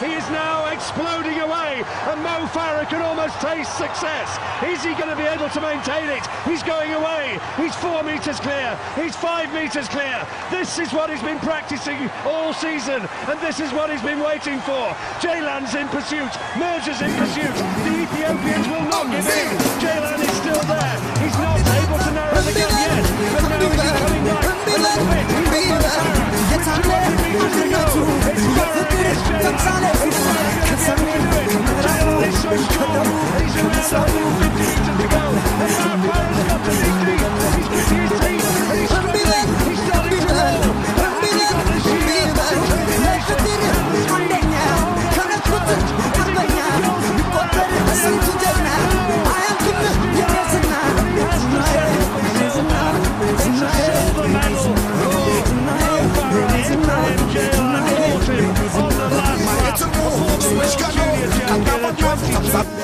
He is now exploding away, and Mo Farah can almost taste success. Is he going to be able to maintain it? He's going away. He's four metres clear. He's five metres clear. This is what he's been practicing all season, and this is what he's been waiting for. Jeilan's in pursuit. Merga's in pursuit. The Ethiopians will not He's